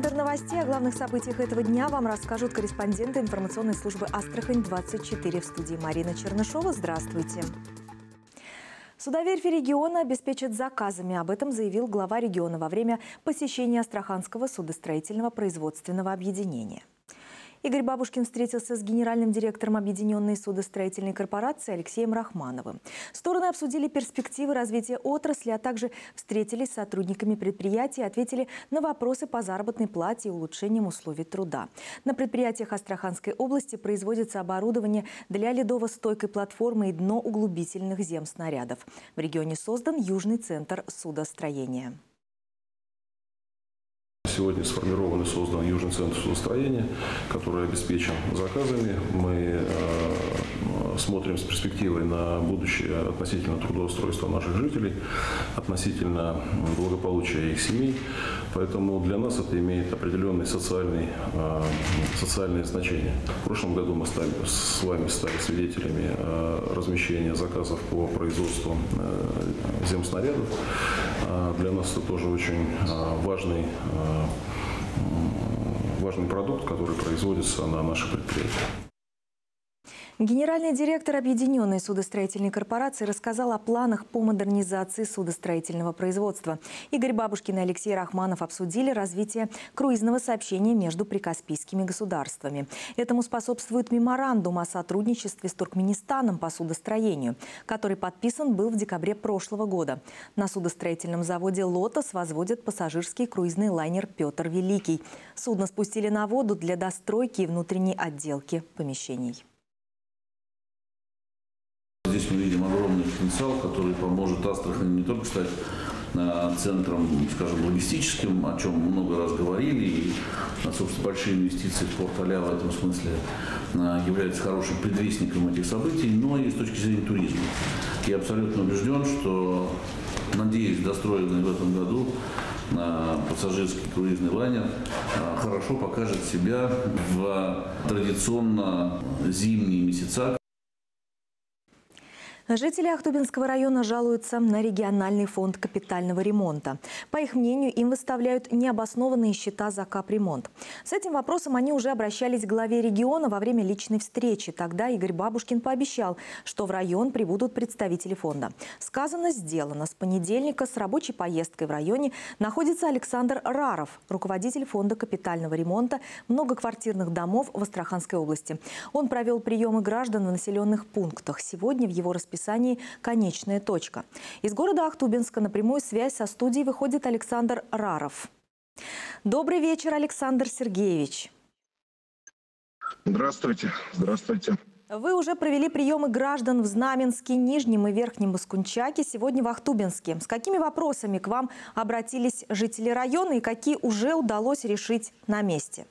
Центр новостей о главных событиях этого дня вам расскажут корреспонденты информационной службы «Астрахань-24» в студии Марина Чернышова. Здравствуйте. Судоверфи региона обеспечат заказами. Об этом заявил глава региона во время посещения Астраханского судостроительного производственного объединения. Игорь Бабушкин встретился с генеральным директором Объединенной судостроительной корпорации Алексеем Рахмановым. Стороны обсудили перспективы развития отрасли, а также встретились с сотрудниками предприятия и ответили на вопросы по заработной плате и улучшением условий труда. На предприятиях Астраханской области производится оборудование для ледово-стойкой платформы и дно-углубительных земснарядов. В регионе создан Южный центр судостроения сегодня сформирован и создан Южный центр судостроения, который обеспечен заказами. Мы э, смотрим с перспективой на будущее относительно трудоустройства наших жителей, относительно благополучия их семей. Поэтому для нас это имеет определенное социальное, э, социальное значение. В прошлом году мы стали, с вами стали свидетелями э, размещения заказов по производству земснарядов. Для нас это тоже очень важный важный продукт, который производится на наших предприятиях. Генеральный директор Объединенной судостроительной корпорации рассказал о планах по модернизации судостроительного производства. Игорь Бабушкин и Алексей Рахманов обсудили развитие круизного сообщения между прикаспийскими государствами. Этому способствует меморандум о сотрудничестве с Туркменистаном по судостроению, который подписан был в декабре прошлого года. На судостроительном заводе «Лотос» возводят пассажирский круизный лайнер «Петр Великий». Судно спустили на воду для достройки и внутренней отделки помещений. Здесь мы видим огромный потенциал, который поможет Астрахани не только стать э, центром, скажем, логистическим, о чем много раз говорили, и, э, собственно, большие инвестиции в порт в этом смысле э, являются хорошим предвестником этих событий, но и с точки зрения туризма. Я абсолютно убежден, что, надеюсь, достроенный в этом году пассажирский круизный лайнер хорошо покажет себя в традиционно зимние месяца, Жители Ахтубинского района жалуются на региональный фонд капитального ремонта. По их мнению, им выставляют необоснованные счета за капремонт. С этим вопросом они уже обращались к главе региона во время личной встречи. Тогда Игорь Бабушкин пообещал, что в район прибудут представители фонда. Сказано, сделано. С понедельника с рабочей поездкой в районе находится Александр Раров, руководитель фонда капитального ремонта многоквартирных домов в Астраханской области. Он провел приемы граждан в населенных пунктах. Сегодня в его расписании расписании «Конечная точка». Из города Ахтубинска на прямую связь со студией выходит Александр Раров. Добрый вечер, Александр Сергеевич. Здравствуйте. Здравствуйте. Вы уже провели приемы граждан в Знаменске, Нижнем и Верхнем Баскунчаке, сегодня в Ахтубинске. С какими вопросами к вам обратились жители района и какие уже удалось решить на месте?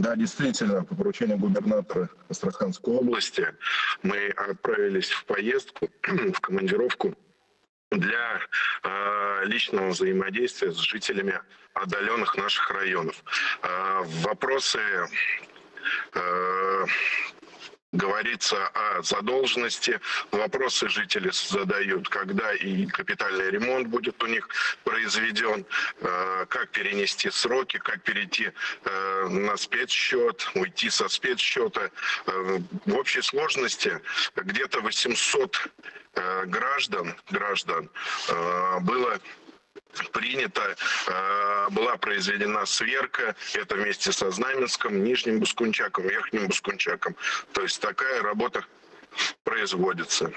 Да, действительно, по поручению губернатора Астраханской области мы отправились в поездку, в командировку для э, личного взаимодействия с жителями отдаленных наших районов. Э, вопросы э, говорится о задолженности. Вопросы жители задают, когда и капитальный ремонт будет у них произведен, э, как перенести сроки, как перейти э, на спецсчет, уйти со спецсчета. Э, в общей сложности где-то 800 граждан, граждан было принято, э, была произведена сверка, это вместе со Знаменском, Нижним Бускунчаком, Верхним Бускунчаком. То есть такая работа производится.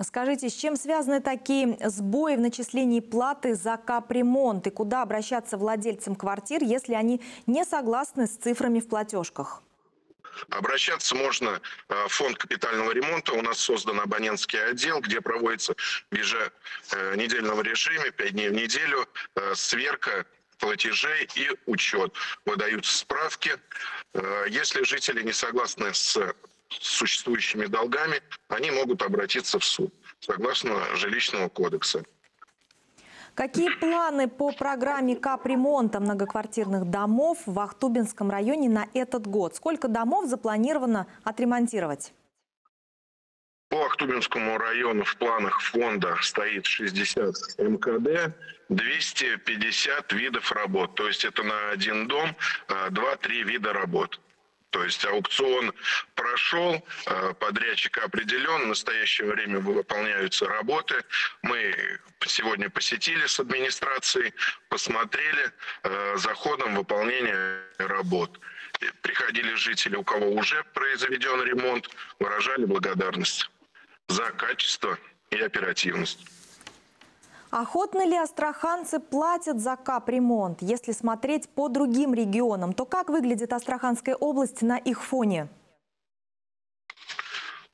Скажите, с чем связаны такие сбои в начислении платы за капремонт? И куда обращаться владельцам квартир, если они не согласны с цифрами в платежках? Обращаться можно э, в фонд капитального ремонта. У нас создан абонентский отдел, где проводится в еженедельном режиме, 5 дней в неделю, э, сверка платежей и учет. Выдаются справки. Э, если жители не согласны с существующими долгами, они могут обратиться в суд согласно жилищного кодекса. Какие планы по программе капремонта многоквартирных домов в Ахтубинском районе на этот год? Сколько домов запланировано отремонтировать? По Ахтубинскому району в планах фонда стоит 60 МКД, 250 видов работ. То есть это на один дом 2-3 вида работ. То есть аукцион прошел, подрядчик определен, в настоящее время выполняются работы. Мы сегодня посетили с администрацией, посмотрели за ходом выполнения работ. Приходили жители, у кого уже произведен ремонт, выражали благодарность за качество и оперативность. Охотно ли астраханцы платят за капремонт? Если смотреть по другим регионам, то как выглядит Астраханская область на их фоне?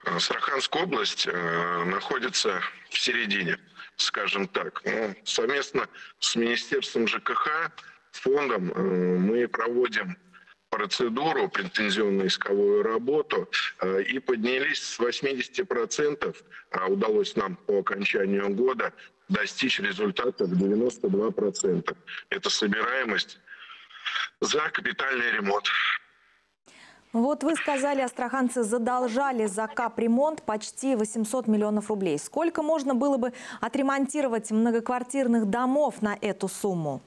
Астраханская область э, находится в середине, скажем так. Ну, совместно с Министерством ЖКХ, фондом э, мы проводим процедуру, претензионно-исковую работу э, и поднялись с 80%, а удалось нам по окончанию года достичь результата в 92%. Это собираемость за капитальный ремонт. Вот вы сказали, астраханцы задолжали за капремонт почти 800 миллионов рублей. Сколько можно было бы отремонтировать многоквартирных домов на эту сумму?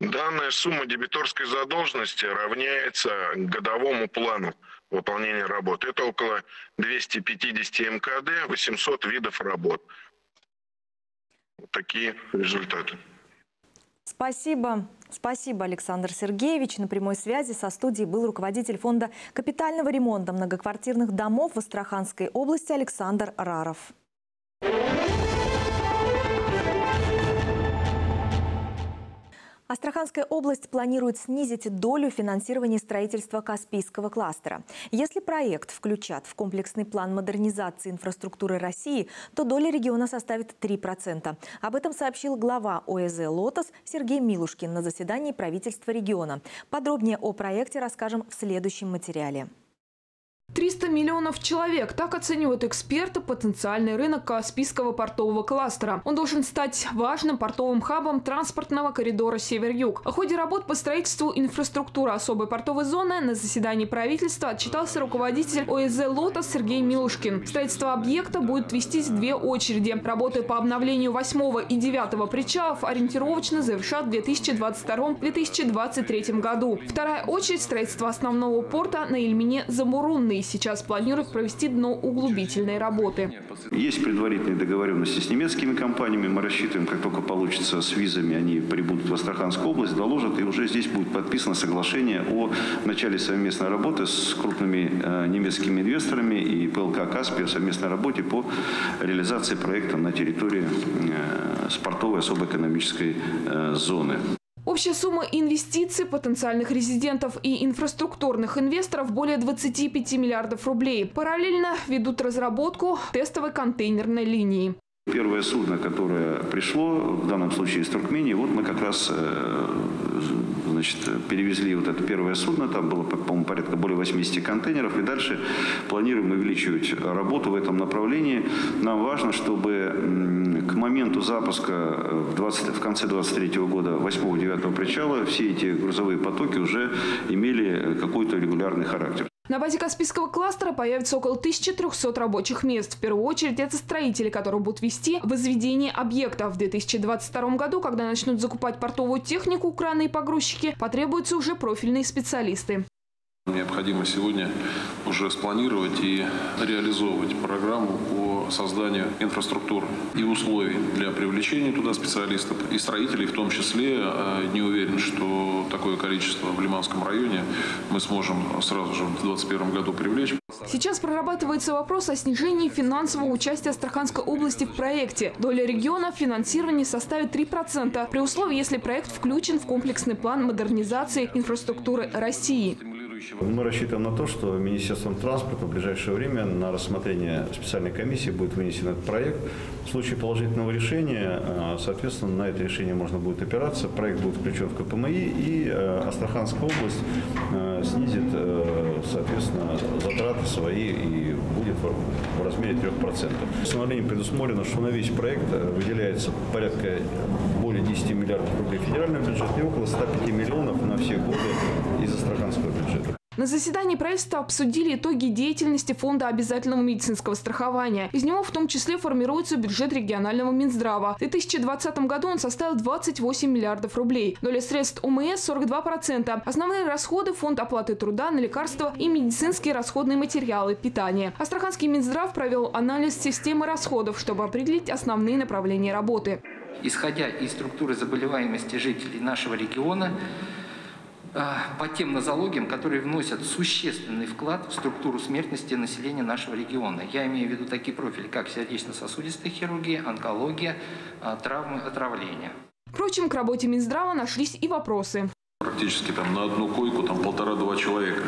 Данная сумма дебиторской задолженности равняется годовому плану выполнения работ. Это около 250 МКД, 800 видов работ. Такие результаты. Спасибо. Спасибо, Александр Сергеевич. На прямой связи со студией был руководитель фонда капитального ремонта многоквартирных домов в Астраханской области Александр Раров. Астраханская область планирует снизить долю финансирования строительства Каспийского кластера. Если проект включат в комплексный план модернизации инфраструктуры России, то доля региона составит 3%. Об этом сообщил глава ОСЗ «Лотос» Сергей Милушкин на заседании правительства региона. Подробнее о проекте расскажем в следующем материале. 300 миллионов человек – так оценивают эксперты потенциальный рынок Каспийского портового кластера. Он должен стать важным портовым хабом транспортного коридора Север-Юг. О ходе работ по строительству инфраструктуры особой портовой зоны на заседании правительства отчитался руководитель ОСЗ «Лотос» Сергей Милушкин. Строительство объекта будет вестись две очереди. Работы по обновлению 8 и 9 причалов ориентировочно завершат в 2022-2023 году. Вторая очередь – строительство основного порта на Ильмине-Замурунный сейчас планируют провести дноуглубительные работы. Есть предварительные договоренности с немецкими компаниями. Мы рассчитываем, как только получится с визами, они прибудут в Астраханскую область, доложат, и уже здесь будет подписано соглашение о начале совместной работы с крупными э, немецкими инвесторами и ПЛК «Каспия» совместной работе по реализации проекта на территории э, спортовой особой экономической э, зоны. Общая сумма инвестиций потенциальных резидентов и инфраструктурных инвесторов более 25 миллиардов рублей. Параллельно ведут разработку тестовой контейнерной линии. Первое судно, которое пришло, в данном случае из Туркмении, вот мы как раз э, значит, перевезли вот это первое судно, там было, по-моему, порядка более 80 контейнеров, и дальше планируем увеличивать работу в этом направлении. Нам важно, чтобы моменту запуска э, в, 20, в конце 2023 года 8-9 причала все эти грузовые потоки уже имели какой-то регулярный характер. На базе Каспийского кластера появится около 1300 рабочих мест. В первую очередь это строители, которые будут вести возведение объекта. В 2022 году, когда начнут закупать портовую технику, краны и погрузчики, потребуются уже профильные специалисты. Необходимо сегодня уже спланировать и реализовывать программу по созданию инфраструктуры и условий для привлечения туда специалистов и строителей в том числе. А, не уверен, что такое количество в Лиманском районе мы сможем сразу же в 2021 году привлечь. Сейчас прорабатывается вопрос о снижении финансового участия Астраханской области в проекте. Доля региона в финансировании составит 3%, при условии, если проект включен в комплексный план модернизации инфраструктуры России. Мы рассчитываем на то, что Министерством транспорта в ближайшее время на рассмотрение специальной комиссии будет вынесен этот проект. В случае положительного решения, э, соответственно, на это решение можно будет опираться. Проект будет включен в КПМИ, и э, Астраханская область э, снизит, соответственно, затраты свои и будет в размере 3%. Постановлением предусмотрено, что на весь проект выделяется порядка более 10 миллиардов рублей федерального бюджета и около 105 миллионов на все годы из Астраханского бюджета. На заседании правительства обсудили итоги деятельности Фонда обязательного медицинского страхования. Из него в том числе формируется бюджет регионального Минздрава. В 2020 году он составил 28 миллиардов рублей. Доля средств ОМС – 42%. Основные расходы – фонд оплаты труда на лекарства и медицинские расходные материалы, питание. Астраханский Минздрав провел анализ системы расходов, чтобы определить основные направления работы. Исходя из структуры заболеваемости жителей нашего региона, по тем нозологиям, которые вносят существенный вклад в структуру смертности населения нашего региона. Я имею в виду такие профили, как сердечно-сосудистая хирургия, онкология, травмы, отравления. Впрочем, к работе Минздрава нашлись и вопросы. Практически там на одну койку там полтора-два человека.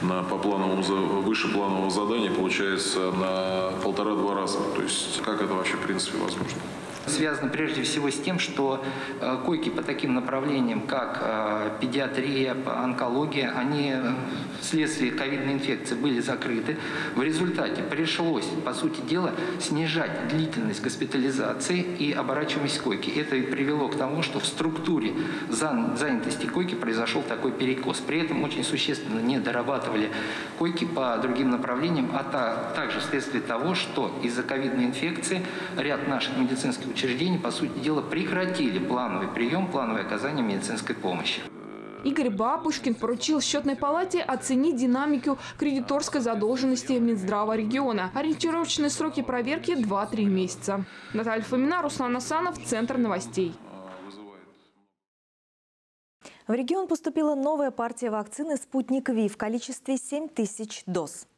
На, по плановому, выше планового задания получается на полтора-два раза. То есть как это вообще в принципе возможно? Связано прежде всего с тем, что э, койки по таким направлениям, как э, педиатрия, онкология, они э, вследствие ковидной инфекции были закрыты. В результате пришлось, по сути дела, снижать длительность госпитализации и оборачиваемость койки. Это и привело к тому, что в структуре занятости койки произошел такой перекос. При этом очень существенно не дорабатывали койки по другим направлениям, а также вследствие того, что из-за ковидной инфекции ряд наших медицинских учреждений, по сути дела, прекратили плановый прием, плановое оказание медицинской помощи. Игорь Бабушкин поручил счетной палате оценить динамику кредиторской задолженности Минздрава региона. Ориентировочные сроки проверки 2-3 месяца. Наталья Фомина, Руслан Асанов, Центр новостей. В регион поступила новая партия вакцины «Спутник Ви» в количестве 7 тысяч доз.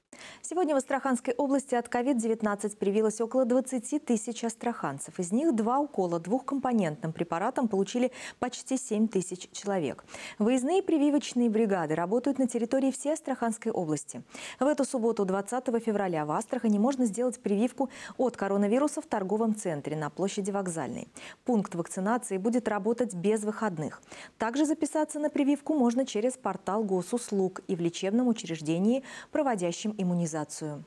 Сегодня в Астраханской области от COVID-19 привилось около 20 тысяч астраханцев. Из них два укола двухкомпонентным препаратом получили почти 7 тысяч человек. Выездные прививочные бригады работают на территории всей Астраханской области. В эту субботу, 20 февраля, в Астрахани можно сделать прививку от коронавируса в торговом центре на площади Вокзальной. Пункт вакцинации будет работать без выходных. Также записаться на прививку можно через портал госуслуг и в лечебном учреждении, проводящем иммунизацию.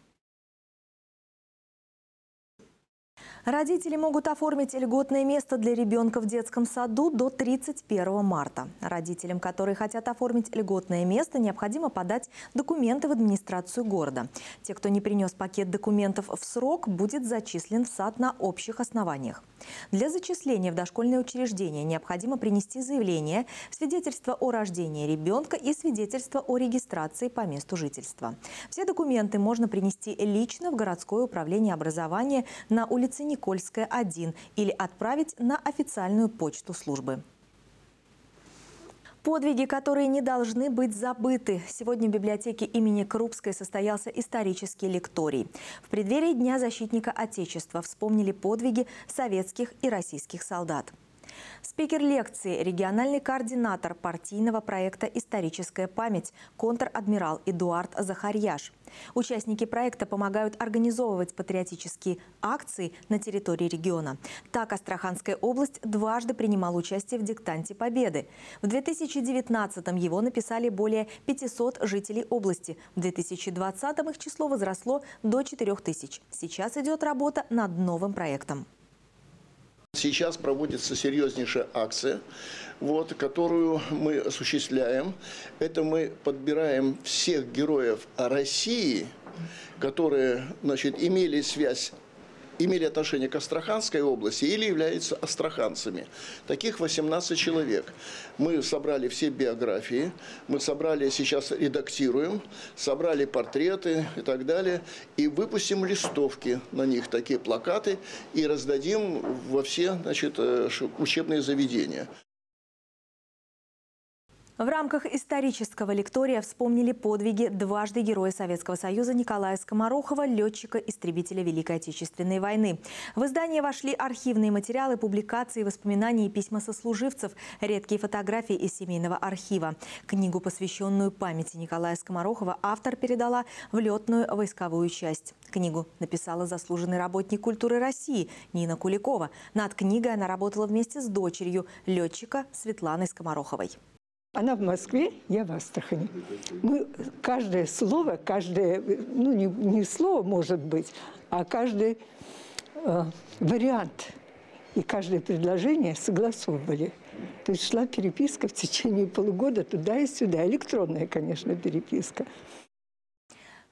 Родители могут оформить льготное место для ребенка в детском саду до 31 марта. Родителям, которые хотят оформить льготное место, необходимо подать документы в администрацию города. Те, кто не принес пакет документов в срок, будет зачислен в сад на общих основаниях. Для зачисления в дошкольное учреждение необходимо принести заявление, свидетельство о рождении ребенка и свидетельство о регистрации по месту жительства. Все документы можно принести лично в городское управление образования на улице Николаева Никольская, 1 или отправить на официальную почту службы. Подвиги, которые не должны быть забыты. Сегодня в библиотеке имени Крупской состоялся исторический лекторий. В преддверии Дня защитника Отечества вспомнили подвиги советских и российских солдат. Спикер лекции – региональный координатор партийного проекта «Историческая память» контр-адмирал Эдуард Захарьяш. Участники проекта помогают организовывать патриотические акции на территории региона. Так Астраханская область дважды принимала участие в диктанте Победы. В 2019-м его написали более 500 жителей области. В 2020-м их число возросло до 4000. Сейчас идет работа над новым проектом. Сейчас проводится серьезнейшая акция, вот, которую мы осуществляем. Это мы подбираем всех героев России, которые значит, имели связь имели отношение к Астраханской области или являются астраханцами. Таких 18 человек. Мы собрали все биографии, мы собрали, сейчас редактируем, собрали портреты и так далее, и выпустим листовки на них, такие плакаты, и раздадим во все значит, э, учебные заведения. В рамках исторического лектория вспомнили подвиги дважды Героя Советского Союза Николая Скоморохова, летчика-истребителя Великой Отечественной войны. В издание вошли архивные материалы, публикации, воспоминания и письма сослуживцев, редкие фотографии из семейного архива. Книгу, посвященную памяти Николая Скоморохова, автор передала в летную войсковую часть. Книгу написала заслуженный работник культуры России Нина Куликова. Над книгой она работала вместе с дочерью летчика Светланой Скомороховой. Она в Москве, я в Астрахани. Мы каждое слово, каждое, ну не, не слово может быть, а каждый э, вариант и каждое предложение согласовывали. То есть шла переписка в течение полугода туда и сюда. Электронная, конечно, переписка.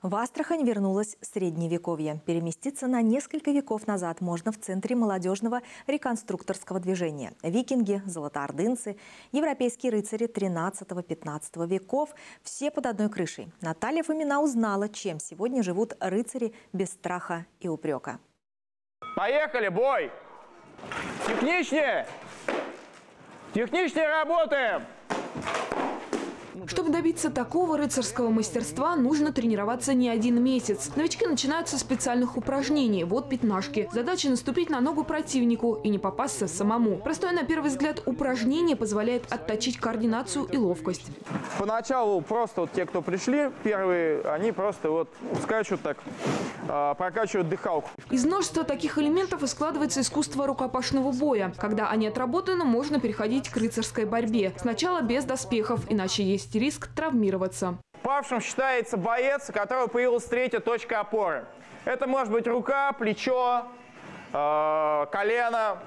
В Астрахань вернулось средневековье. Переместиться на несколько веков назад можно в центре молодежного реконструкторского движения. Викинги, золотоордынцы, европейские рыцари 13-15 веков – все под одной крышей. Наталья Фомина узнала, чем сегодня живут рыцари без страха и упрека. Поехали, бой! Техничнее! Техничнее работаем! Чтобы добиться такого рыцарского мастерства, нужно тренироваться не один месяц. Новички начинают со специальных упражнений. Вот пятнашки. Задача наступить на ногу противнику и не попасться самому. Простое на первый взгляд упражнение позволяет отточить координацию и ловкость. Поначалу просто вот те, кто пришли, первые, они просто вот скачут так, а, прокачивают дыхалку. Из множества таких элементов и складывается искусство рукопашного боя. Когда они отработаны, можно переходить к рыцарской борьбе. Сначала без доспехов, иначе есть риск травмироваться. Павшим считается боец, у которого появилась третья точка опоры. Это может быть рука, плечо, э, колено,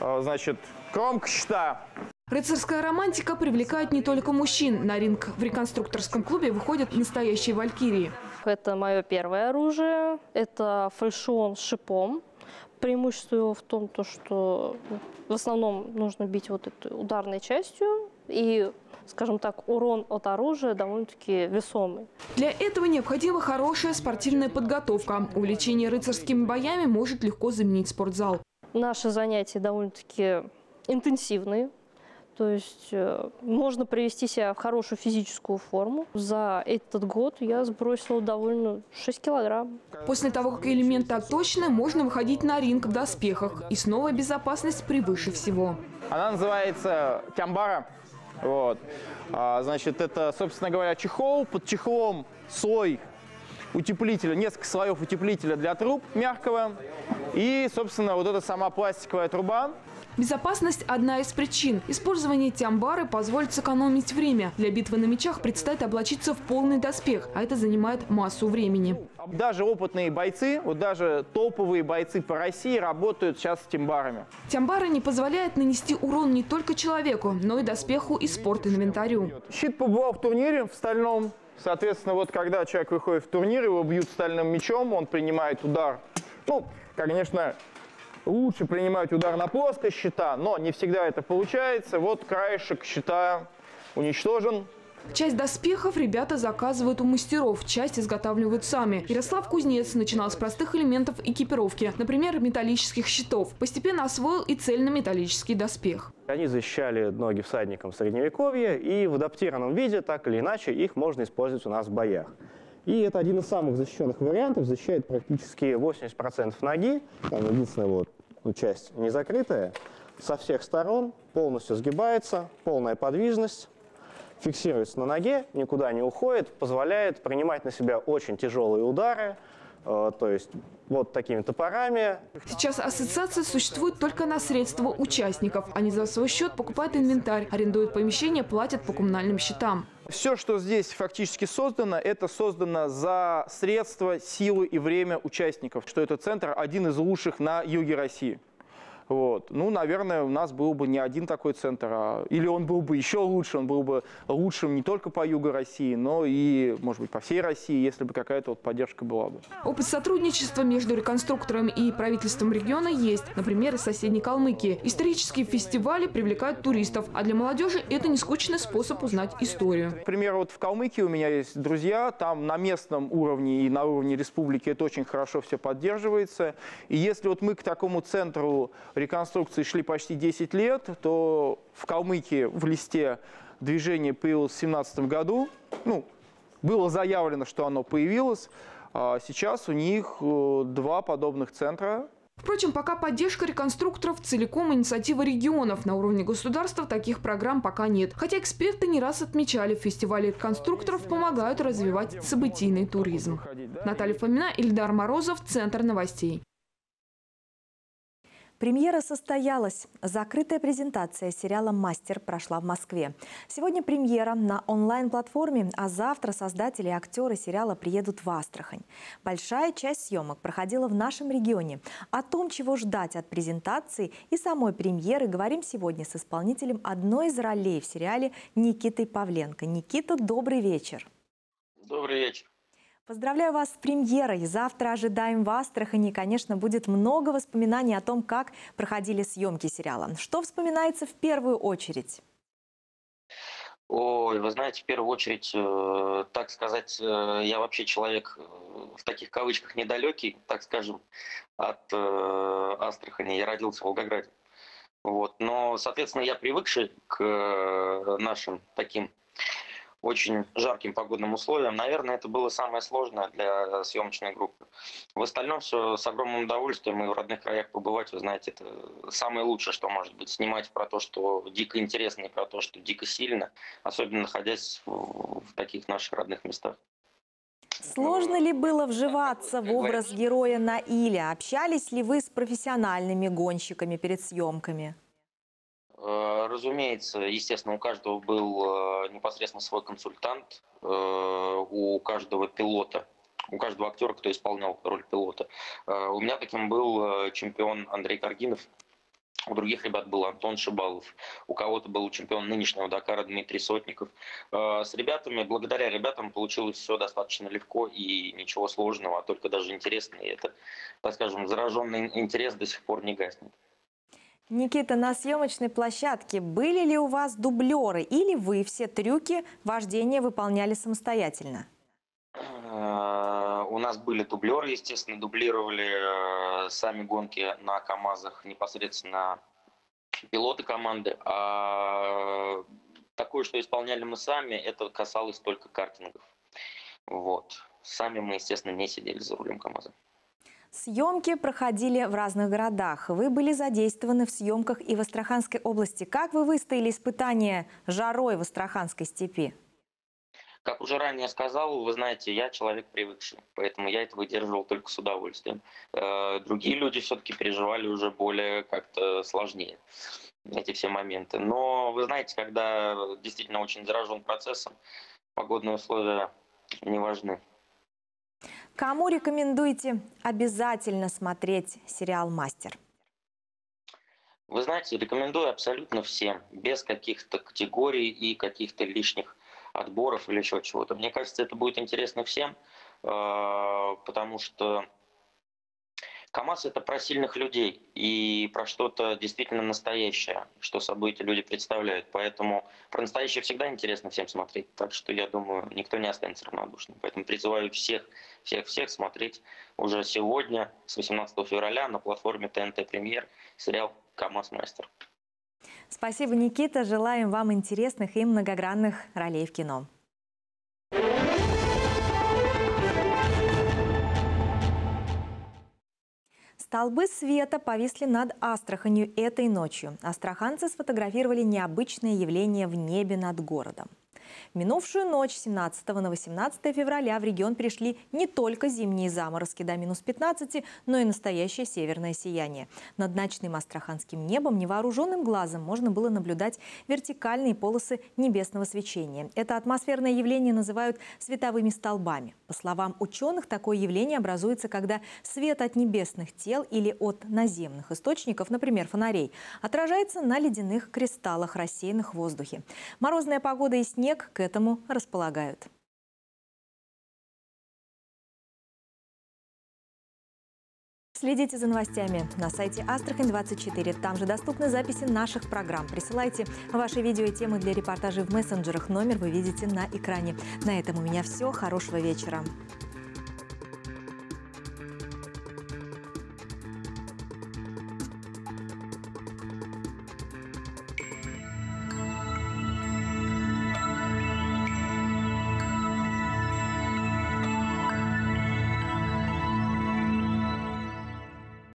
э, значит, кромка щита. Рыцарская романтика привлекает не только мужчин. На ринг в реконструкторском клубе выходят настоящие валькирии. Это мое первое оружие. Это фальшион с шипом. Преимущество его в том, то, что в основном нужно бить вот этой ударной частью. И, скажем так, урон от оружия довольно-таки весомый. Для этого необходима хорошая спортивная подготовка. Увлечение рыцарскими боями может легко заменить спортзал. Наши занятия довольно-таки интенсивные. То есть э, можно привести себя в хорошую физическую форму. За этот год я сбросила довольно 6 килограмм. После того, как элементы отточены, можно выходить на ринг в доспехах. И снова безопасность превыше всего. Она называется тямбара. Вот. А, значит, это, собственно говоря, чехол. Под чехлом слой утеплителя, несколько слоев утеплителя для труб мягкого. И, собственно, вот эта сама пластиковая труба. Безопасность – одна из причин. Использование тямбары позволит сэкономить время. Для битвы на мечах предстоит облачиться в полный доспех, а это занимает массу времени. Даже опытные бойцы, вот даже топовые бойцы по России работают сейчас с тямбарами. Тямбара не позволяет нанести урон не только человеку, но и доспеху и спорт-инвентарю. Щит побывал в турнире в стальном. Соответственно, вот когда человек выходит в турнир, его бьют стальным мечом, он принимает удар. Ну, конечно, лучше принимать удар на плоскость щита, но не всегда это получается. Вот краешек щита уничтожен. Часть доспехов ребята заказывают у мастеров, часть изготавливают сами. Ярослав Кузнец начинал с простых элементов экипировки, например, металлических щитов. Постепенно освоил и цельнометаллический доспех. Они защищали ноги всадникам средневековья, и в адаптированном виде, так или иначе, их можно использовать у нас в боях. И это один из самых защищенных вариантов, защищает практически 80% ноги. Там единственная вот ну, часть не закрытая. Со всех сторон полностью сгибается, полная подвижность фиксируется на ноге, никуда не уходит, позволяет принимать на себя очень тяжелые удары, э, то есть вот такими топорами. Сейчас ассоциация существует только на средства участников. Они за свой счет покупают инвентарь, арендуют помещение, платят по коммунальным счетам. Все, что здесь фактически создано, это создано за средства, силы и время участников. Что этот центр один из лучших на юге России. Вот. Ну, наверное, у нас был бы не один такой центр, а... или он был бы еще лучше, он был бы лучшим не только по югу России, но и, может быть, по всей России, если бы какая-то вот поддержка была бы. Опыт сотрудничества между реконструктором и правительством региона есть. Например, из соседней Калмыкии. Исторические фестивали привлекают туристов, а для молодежи это не скучный способ узнать историю. Например, вот в Калмыкии у меня есть друзья, там на местном уровне и на уровне республики это очень хорошо все поддерживается. И если вот мы к такому центру реконструкции шли почти 10 лет, то в Калмыкии в листе движение появилось в 2017 году. Ну, было заявлено, что оно появилось. А сейчас у них э, два подобных центра. Впрочем, пока поддержка реконструкторов целиком инициатива регионов. На уровне государства таких программ пока нет. Хотя эксперты не раз отмечали, фестивали реконструкторов помогают развивать событийный туризм. Наталья Фомина, Ильдар Морозов, Центр новостей. Премьера состоялась. Закрытая презентация сериала «Мастер» прошла в Москве. Сегодня премьера на онлайн-платформе, а завтра создатели и актеры сериала приедут в Астрахань. Большая часть съемок проходила в нашем регионе. О том, чего ждать от презентации и самой премьеры, говорим сегодня с исполнителем одной из ролей в сериале Никитой Павленко. Никита, добрый вечер. Добрый вечер. Поздравляю вас с премьерой. Завтра ожидаем в Астрахани. Конечно, будет много воспоминаний о том, как проходили съемки сериала. Что вспоминается в первую очередь? Ой, вы знаете, в первую очередь, э, так сказать, э, я вообще человек э, в таких кавычках недалекий, так скажем, от э, Астрахани. Я родился в Волгограде. Вот. Но, соответственно, я привыкший к э, нашим таким очень жарким погодным условиям. Наверное, это было самое сложное для съемочной группы. В остальном все с огромным удовольствием. И в родных краях побывать, вы знаете, это самое лучшее, что может быть. Снимать про то, что дико интересно, и про то, что дико сильно, особенно находясь в, в таких наших родных местах. Сложно ли было вживаться в образ героя Наиля? Общались ли вы с профессиональными гонщиками перед съемками? Э, разумеется, естественно, у каждого был э, непосредственно свой консультант, э, у каждого пилота, у каждого актера, кто исполнял роль пилота. У меня таким был чемпион Андрей Каргинов, у других ребят был Антон Шибалов, у кого-то был чемпион нынешнего Дакара Дмитрий Сотников. С ребятами, благодаря ребятам получилось все достаточно легко и ничего сложного, а только даже интересно. И это, так скажем, зараженный интерес до сих пор не гаснет. Никита, на съемочной площадке были ли у вас дублеры или вы все трюки вождения выполняли самостоятельно? Э, у нас были дублеры, естественно, дублировали э, сами гонки на КАМАЗах непосредственно пилоты команды. А такое, что исполняли мы сами, это касалось только картингов. Вот. Сами мы, естественно, не сидели за рулем КАМАЗа. Съемки проходили в разных городах. Вы были задействованы в съемках и в Астраханской области. Как вы выстояли испытания жарой в Астраханской степи? Как уже ранее сказал, вы знаете, я человек привыкший, поэтому я это выдерживал только с удовольствием. Э, другие люди все-таки переживали уже более как-то сложнее эти все моменты. Но вы знаете, когда действительно очень заражен процессом, погодные условия не важны. Кому рекомендуете обязательно смотреть сериал «Мастер»? Вы знаете, рекомендую абсолютно всем, без каких-то категорий и каких-то лишних отборов или еще чего-то. Мне кажется, это будет интересно всем, э, потому что КАМАЗ – это про сильных людей и про что-то действительно настоящее, что собой люди представляют. Поэтому про настоящее всегда интересно всем смотреть. Так что, я думаю, никто не останется равнодушным. Поэтому призываю всех, всех, всех смотреть уже сегодня, с 18 февраля, на платформе ТНТ Премьер сериал «КАМАЗ Мастер». Спасибо, Никита. Желаем вам интересных и многогранных ролей в кино. Столбы света повисли над Астраханью этой ночью. Астраханцы сфотографировали необычное явление в небе над городом минувшую ночь 17 на 18 февраля в регион пришли не только зимние заморозки до минус 15, но и настоящее северное сияние. Над ночным астраханским небом невооруженным глазом можно было наблюдать вертикальные полосы небесного свечения. Это атмосферное явление называют световыми столбами. По словам ученых, такое явление образуется, когда свет от небесных тел или от наземных источников, например, фонарей, отражается на ледяных кристаллах, рассеянных в воздухе. Морозная погода и снег к этому располагают. Следите за новостями на сайте Астрахань24. Там же доступны записи наших программ. Присылайте ваши видео и темы для репортажей в мессенджерах. Номер вы видите на экране. На этом у меня все. Хорошего вечера.